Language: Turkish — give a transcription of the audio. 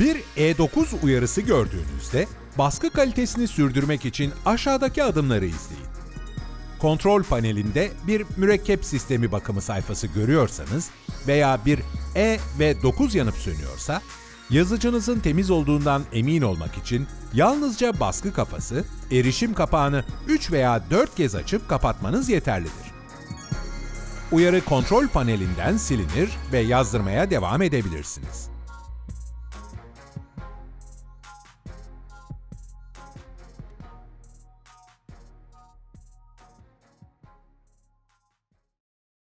Bir E9 uyarısı gördüğünüzde baskı kalitesini sürdürmek için aşağıdaki adımları izleyin. Kontrol panelinde bir mürekkep sistemi bakımı sayfası görüyorsanız veya bir E ve 9 yanıp sönüyorsa, yazıcınızın temiz olduğundan emin olmak için yalnızca baskı kafası, erişim kapağını 3 veya 4 kez açıp kapatmanız yeterlidir. Uyarı kontrol panelinden silinir ve yazdırmaya devam edebilirsiniz.